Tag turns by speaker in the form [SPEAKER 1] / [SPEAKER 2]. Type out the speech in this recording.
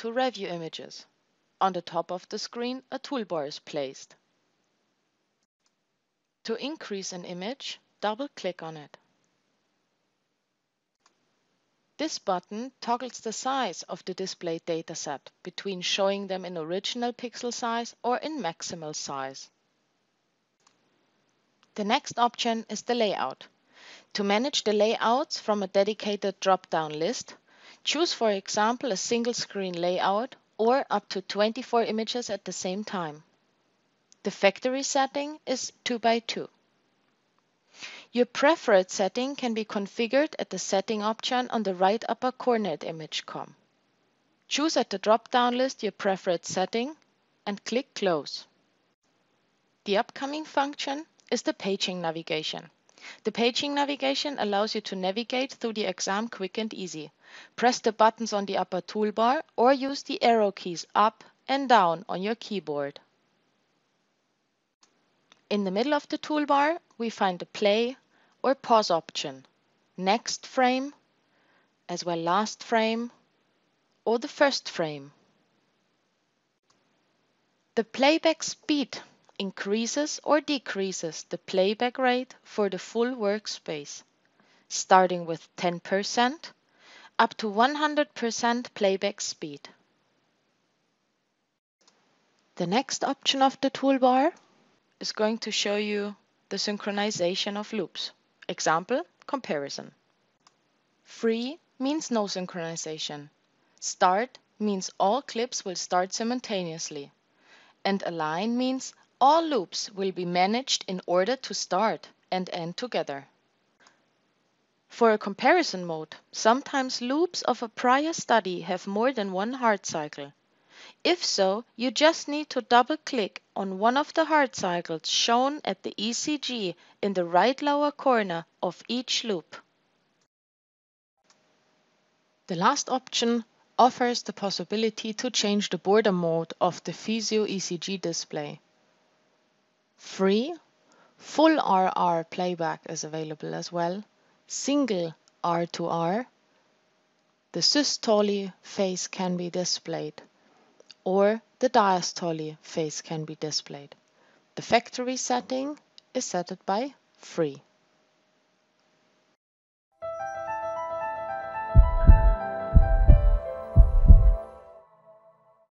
[SPEAKER 1] to review images. On the top of the screen, a toolbar is placed. To increase an image, double-click on it. This button toggles the size of the displayed dataset between showing them in original pixel size or in maximal size. The next option is the layout. To manage the layouts from a dedicated drop-down list, choose for example a single screen layout or up to 24 images at the same time. The factory setting is 2 by 2. Your preferred setting can be configured at the setting option on the right upper corner at ImageCom. Choose at the drop-down list your preferred setting and click Close. The upcoming function is the paging navigation. The paging navigation allows you to navigate through the exam quick and easy. Press the buttons on the upper toolbar or use the arrow keys up and down on your keyboard. In the middle of the toolbar, we find the play or pause option, next frame, as well last frame, or the first frame. The playback speed increases or decreases the playback rate for the full workspace, starting with 10% up to 100% playback speed. The next option of the toolbar is going to show you the synchronization of loops. Example, comparison. Free means no synchronization. Start means all clips will start simultaneously. And align means all loops will be managed in order to start and end together. For a comparison mode, sometimes loops of a prior study have more than one heart cycle. If so, you just need to double-click on one of the heart cycles shown at the ECG in the right lower corner of each loop. The last option offers the possibility to change the border mode of the Physio ECG display. Free, full RR playback is available as well, single R2R, the systole phase can be displayed or the diastole phase can be displayed. The factory setting is set by free.